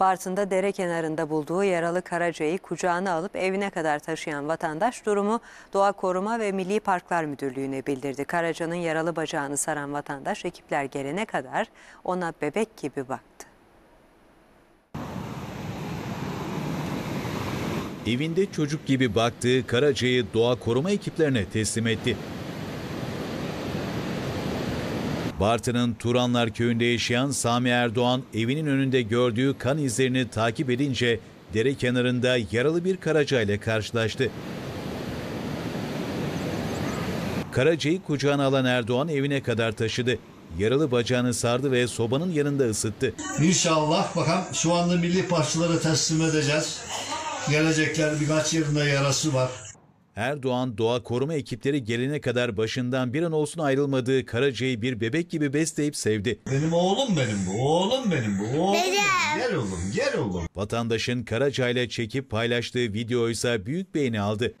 Bartın'da dere kenarında bulduğu yaralı karacayı kucağına alıp evine kadar taşıyan vatandaş durumu Doğa Koruma ve Milli Parklar Müdürlüğü'ne bildirdi. Karacanın yaralı bacağını saran vatandaş ekipler gelene kadar ona bebek gibi baktı. Evinde çocuk gibi baktığı Karaca'yı doğa koruma ekiplerine teslim etti. Bartın'ın Turanlar köyünde yaşayan Sami Erdoğan evinin önünde gördüğü kan izlerini takip edince dere kenarında yaralı bir Karaca ile karşılaştı. Karaca'yı kucağına alan Erdoğan evine kadar taşıdı. Yaralı bacağını sardı ve sobanın yanında ısıttı. İnşallah bakalım şu anda milli parçaları teslim edeceğiz. Gelecekler birkaç yerinde yarası var. Erdoğan doğa koruma ekipleri gelene kadar başından bir an olsun ayrılmadığı Karaca'yı bir bebek gibi besleyip sevdi. Benim oğlum benim bu, oğlum benim bu, oğlum benim. Gel oğlum, gel oğlum. Vatandaşın Karaca ile çekip paylaştığı videoysa büyük beğeni aldı.